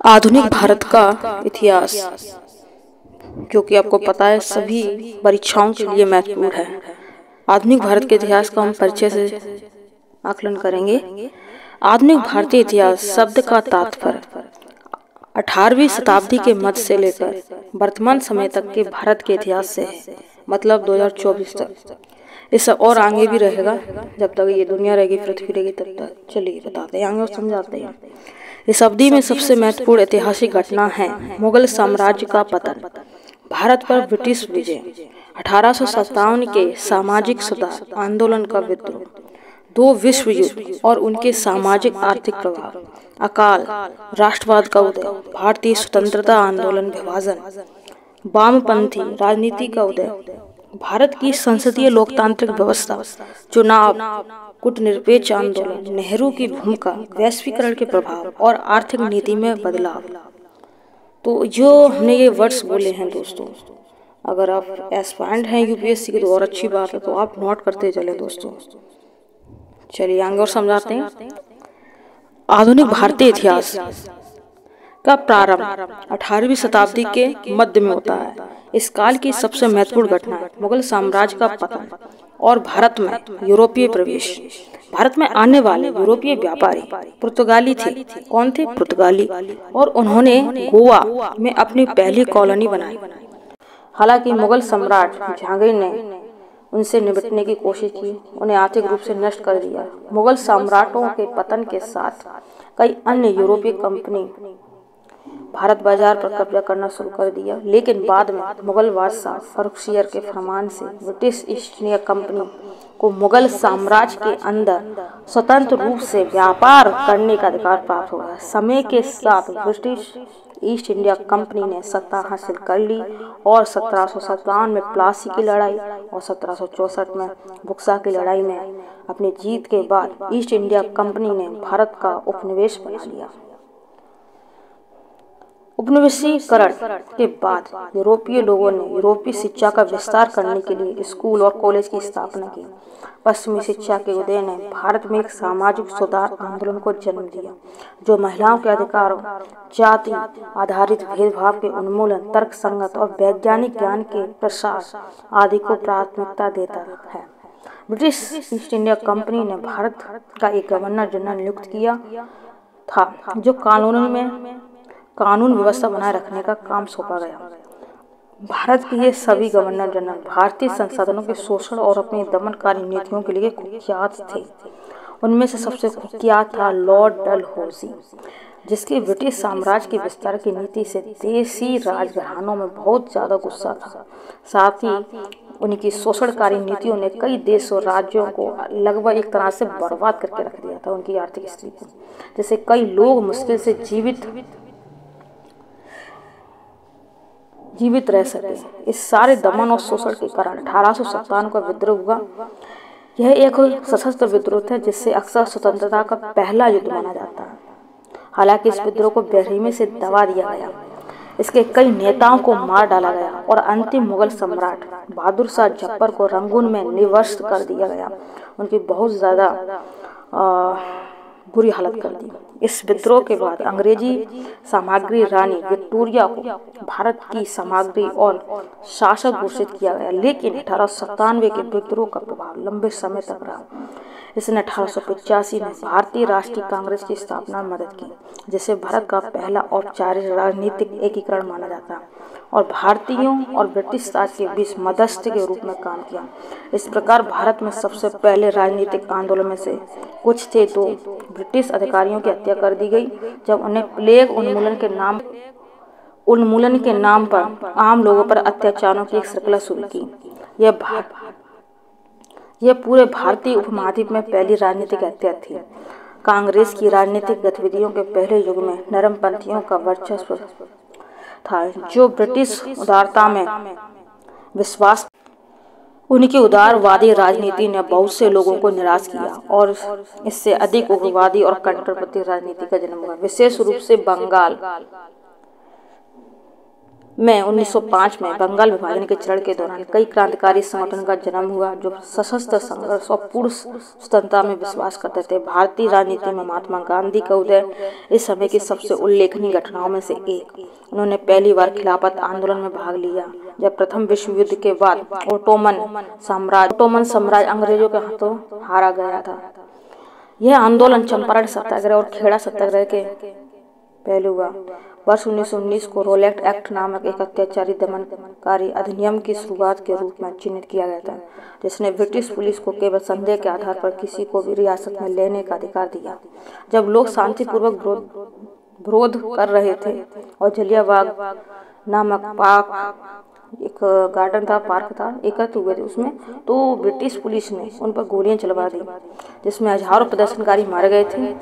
आधुनिक भारत का इतिहास। जो कि आपको पता है सभी परीक्षाओं के लिए महत्वपूर्ण है। आधुनिक भारत के इतिहास का हम परिचय से आकलन करेंगे। आधुनिक भारतीय इतिहास शब्द का तात्पर्य। अठारहवीं शताब्दी के मध्य से लेकर वर्तमान समय तक के भारत के इतिहास से है मतलब 2024 तक। इस और आगे भी रहेगा। जब तक ये दुनिया रहेगी पृथ्वी रहेगी तब तक चलिए बताते हैं आगे और समझाते हैं। इस अवधि में सबसे महत्वपूर्ण ऐतिहासिक घटना है मुगल साम्राज्य का पतन। भारत पर ब्रिटिश विजय। अठारह सौ सत्तावन के सामाजिक सुधार आंदोलन का विद्रोह। दो विश्व युद्ध और उनके सामाजिक आर्थिक प्रभाव। अकाल राष्ट्रवाद का उदय भारतीय स्वतंत्रता आंदोलन विभाजन। वामपंथी राजनीति का उदय। भारत की संसदीय लोकतांत्रिक व्यवस्था चुनाव कूटनिरपेक्ष आंदोलन नेहरू की भूमिका वैश्वीकरण के प्रभाव और आर्थिक नीति में बदलाव। तो जो हमने ये वर्ड्स बोले हैं दोस्तों अगर आप एस्पायड हैं यूपीएससी की तो और अच्छी बात है तो आप नोट करते चले दोस्तों। चलिए आगे और समझाते हैं। आधुनिक भारतीय इतिहास। का प्रारंभ 18वीं शताब्दी के मध्य में होता है। इस काल की सबसे महत्वपूर्ण घटना मुगल साम्राज्य का पतन और भारत में यूरोपीय प्रवेश। भारत में आने वाले यूरोपीय व्यापारी पुर्तगाली थे। कौन थे? पुर्तगाली। और उन्होंने गोवा में अपनी पहली कॉलोनी बनाई। हालाँकि मुगल सम्राट जहांगीर ने उनसे निपटने की कोशिश की, उन्हें आर्थिक रूप से नष्ट कर दिया। मुगल सम्राटों के पतन के साथ कई अन्य यूरोपीय कंपनी भारत बाज़ार पर कब्जा करना शुरू कर दिया। लेकिन बाद में मुगल बादशाह फरुखशियर के फरमान से ब्रिटिश ईस्ट इंडिया कंपनी को मुगल साम्राज्य के अंदर स्वतंत्र रूप से व्यापार करने का अधिकार प्राप्त हुआ समय के साथ ब्रिटिश ईस्ट इंडिया कंपनी ने सत्ता हासिल कर ली और सत्रह में प्लासी की लड़ाई और सत्रह में बुक्सा की लड़ाई में अपनी जीत के बाद ईस्ट इंडिया कंपनी ने भारत का उपनिवेश बना लिया। उपनिवेशीकरण के बाद यूरोपीय लोगों ने यूरोपीय शिक्षा का विस्तार करने के लिए स्कूल और कॉलेज की स्थापना की। पश्चिमी शिक्षा के उदय ने भारत में एक सामाजिक सुधार आंदोलन को जन्म दिया, जो महिलाओं के अधिकारों, जाति आधारित भेदभाव के उन्मूलन तर्क संगत और वैज्ञानिक ज्ञान के प्रसार आदि को प्राथमिकता देता है। ब्रिटिश ईस्ट इंडिया कंपनी ने भारत का एक गवर्नर जनरल नियुक्त किया था, जो कानून में कानून व्यवस्था बनाए रखने का काम सौंपा गया। भारत के ये सभी गवर्नर जनरल भारतीय संसाधनों के शोषण और अपनी दमनकारी नीतियों के लिए कुख्यात थे। उनमें से सबसे कुख्यात था लॉर्ड डल होजी जिसकी ब्रिटिश साम्राज्य के विस्तार की नीति से देसी राजघरानों में बहुत ज़्यादा गुस्सा था। साथ ही उनकी शोषणकारी नीतियों ने कई देश और राज्यों को लगभग एक तरह से बर्बाद करके रख दिया था उनकी आर्थिक स्थिति जैसे कई लोग मुश्किल से जीवित जीवित रह सके। इस सारे दमन और शोषण के कारण अठारह का विद्रोह हुआ। यह एक सशस्त्र विद्रोह था, जिससे अक्सर स्वतंत्रता का पहला युद्ध माना जाता। है हालाँकि इस विद्रोह को बेरहमी से दबा दिया गया। इसके कई नेताओं को मार डाला गया और अंतिम मुगल सम्राट बहादुर शाह जब्बर को रंगून में निवर्स्त कर दिया गया। उनकी बहुत ज़्यादा बुरी हालत कर दी। इस विद्रोह के बाद अंग्रेज़ी सामग्री रानी विक्टोरिया को भारत की सामग्री और शासक घोषित किया गया, लेकिन अठारह के विद्रोह का प्रभाव लंबे समय तक रहा। इसने अठारह में भारतीय राष्ट्रीय कांग्रेस की स्थापना में मदद की, जिसे भारत का पहला औपचारिक राजनीतिक एकीकरण माना जाता। है और भारतीयों और ब्रिटिश राज के बीच मध्यस्थ के रूप में काम किया। इस प्रकार भारत में सबसे पहले राजनीतिक आंदोलन में से कुछ थे तो ब्रिटिश अधिकारियों की हत्या कर दी गई, जब उन्हें प्लेग उन्मूलन के नाम उन्मूलन के नाम पर आम लोगों पर अत्याचारों की एक श्रृंखला शुरू की। यह यह पूरे भारतीय उपमहाद्वीप में पहली राजनीतिक हत्या थी। कांग्रेस की राजनीतिक गतिविधियों के पहले युग में नरमपंथियों का वर्चस्व था, जो ब्रिटिश उदारता में विश्वास उनकी उदारवादी राजनीति ने बहुत से लोगों को निराश किया और इससे अधिक उग्रवादी और कट्टरपंथी राजनीति का जन्म हुआ। विशेष रूप से बंगाल। में 1905 में बंगाल विभाजन के चरण के दौरान कई क्रांतिकारी संगठन का जन्म हुआ, जो सशस्त्र संघर्ष और पूर्ण स्वतंत्रता में विश्वास करते थे। भारतीय राजनीति में महात्मा गांधी का उदय इस समय की सबसे उल्लेखनीय घटनाओं में से एक। उन्होंने पहली बार खिलाफत आंदोलन में भाग लिया, जब प्रथम विश्व युद्ध के बाद ओटोमन साम्राज्य ओटोमन साम्राज्य अंग्रेज़ों के हाथों हारा गया था। यह आंदोलन चंपारण सत्याग्रह और खेड़ा सत्याग्रह के पहले हुआ। वर्ष 1919 को रोलेक्ट एक्ट नामक एक अत्याचारी दमनकारी अधिनियम की शुरुआत के रूप में चिन्हित किया गया था, जिसने ब्रिटिश पुलिस को केवल संदेह के आधार पर किसी को भी रियासत में लेने का अधिकार दिया। जब लोग शांतिपूर्वक विरोध कर रहे थे और जलियाबाग नामक पाक एक गार्डन था, पार्क था, एकत्र हुए थे उसमें तो ब्रिटिश पुलिस ने उन पर गोलियाँ चलवा दी, जिसमें हज़ारों प्रदर्शनकारी मारे गए थे।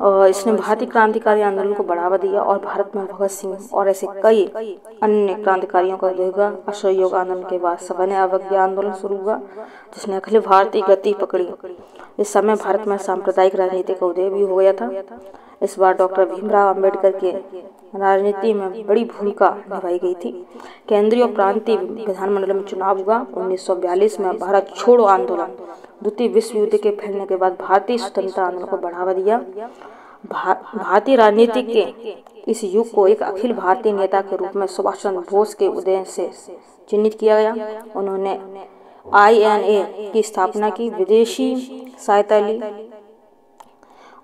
इसने भारतीय क्रांतिकारी आंदोलन को बढ़ावा दिया और भारत में भगत सिंह और ऐसे कई अन्य क्रांतिकारियों का उदय असहयोग आंदोलन के बाद सवर्ण अवज्ञा आंदोलन शुरू हुआ, जिसने अखिल भारतीय गति पकड़ी। इस समय भारत में सांप्रदायिक राजनीति का उदय भी हो गया था। इस बार डॉक्टर भीमराव अंबेडकर के राजनीति में बड़ी भूमिका निभाई गई थी। केंद्रीय और प्रांतीय विधानमंडल में चुनाव हुआ। 1942 में भारत छोड़ो आंदोलन। द्वितीय विश्व युद्ध के फैलने के बाद भारतीय स्वतंत्रता आंदोलन को बढ़ावा दिया। भा, भारतीय राजनीति के इस युग को एक अखिल भारतीय नेता के रूप में सुभाष चंद्र बोस के उदय से चिन्हित किया गया। उन्होंने आईएनए की स्थापना की विदेशी सहायता ली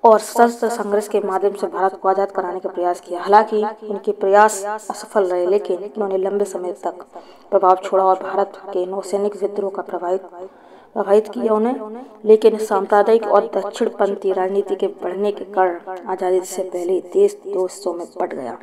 और सशस्त्र संघर्ष के माध्यम से भारत को आज़ाद कराने का प्रयास किया हालाँकि उनके प्रयास असफल रहे लेकिन उन्होंने लंबे समय तक प्रभाव छोड़ा और भारत के नौसैनिक विद्रोह का प्रभावित प्रभावित किया उन्हें, लेकिन सांप्रदायिक और दक्षिणपंथी राजनीति के बढ़ने के कारण आज़ादी से पहले देश दोस्तों में बट गया।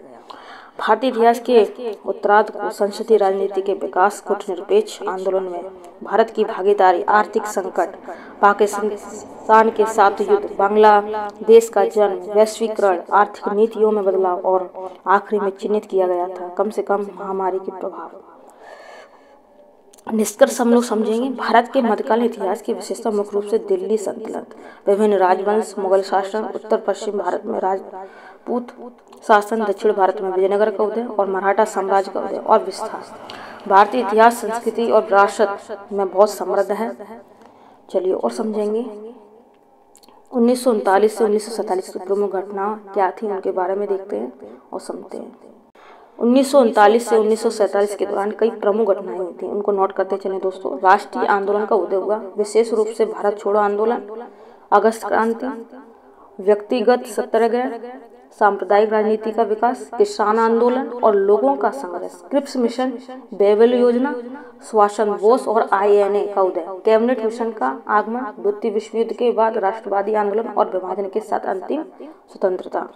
भारतीय इतिहास के उत्तरार्ध को संसदीय राजनीति के विकास निरपेक्ष आंदोलन में भारत की भागीदारी, आर्थिक संकट, पाकिस्तान के साथ युद्ध, बांग्लादेश का जन्म, वैश्वीकरण, आर्थिक नीतियों में बदलाव और आखिरी में चिन्हित किया गया था, कम से कम महामारी के प्रभाव। निष्कर्ष हम लोग समझेंगे भारत के मध्यकालीन इतिहास की विशेषता मुख्य रूप से दिल्ली संतुलन विभिन्न राजवंश मुगल शासन उत्तर पश्चिम भारत में राजपूत शासन दक्षिण भारत में विजयनगर का उदय और मराठा साम्राज्य का उदय और विस्तार। भारतीय इतिहास संस्कृति और विरासत में बहुत समृद्ध है। चलिए और समझेंगे। उन्नीस सौ उनतालीस से उन्नीस की प्रमुख घटना क्या थी उनके बारे में देखते हैं और समझते हैं। उन्नीस से उन्नीस सौ सैंतालीस के दौरान कई प्रमुख घटनाएँ हुई थी। उनको नोट करते चले दोस्तों, राष्ट्रीय आंदोलन का उदय हुआ। विशेष रूप से भारत छोड़ो आंदोलन, अगस्त क्रांति, व्यक्तिगत सत्याग्रह, सांप्रदायिक राजनीति का विकास, किसान आंदोलन और लोगों का संघर्ष। क्रिप्स मिशन बेबल योजना श्वासन बोस और आईएनए का उदय। कैबिनेट मिशन का आगमन द्वितीय विश्व युद्ध के बाद राष्ट्रवादी आंदोलन और विभाजन के साथ अंतिम स्वतंत्रता।